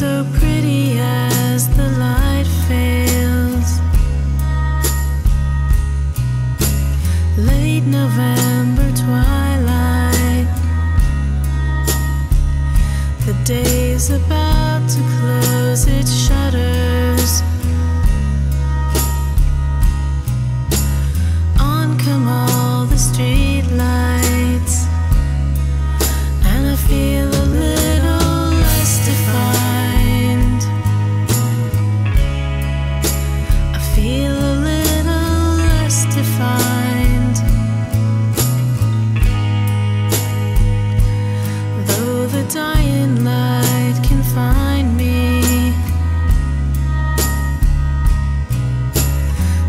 so pretty as the light fails. Late November twilight, the day's are.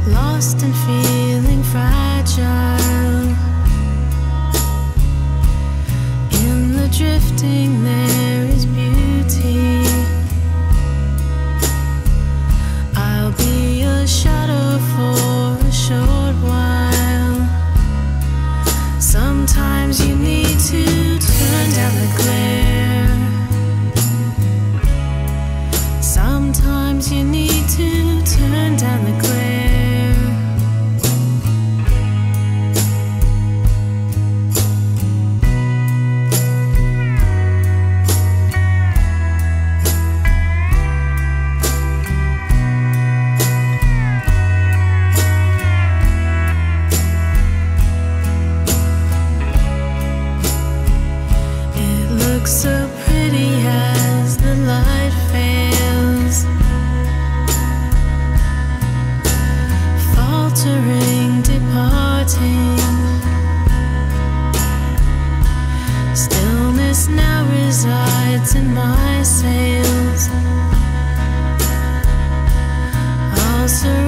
Lost and feeling fragile. In the drifting, there is beauty. I'll be a shadow for a short while. Sometimes you need to turn down the glare. Sometimes you need to turn down the glare. Departing. Stillness now resides in my sails. I'll.